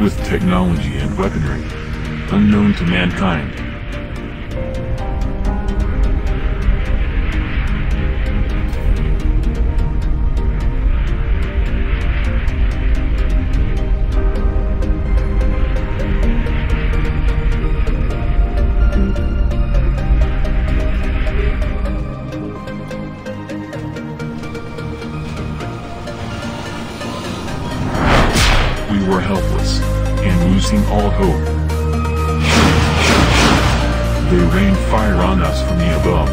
with technology and weaponry unknown to mankind. We were helpless and losing all hope. They rained fire on us from the above.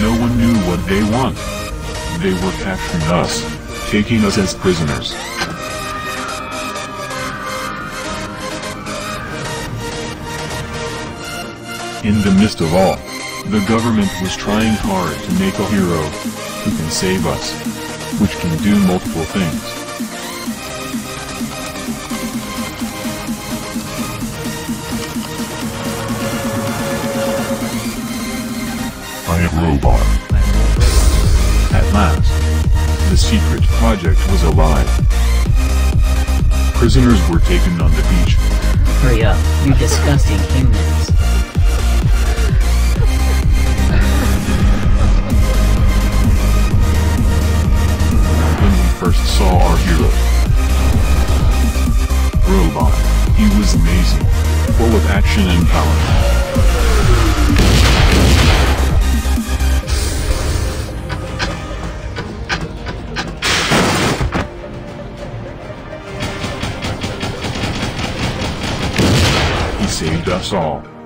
No one knew what they want. They were capturing us, taking us as prisoners. In the midst of all, the government was trying hard to make a hero who can save us, which can do multiple things. I am Robot. At last, the secret project was alive. Prisoners were taken on the beach. Hurry up, you disgusting humans. First saw our hero. Robot. He was amazing. Full of action and power. He saved us all.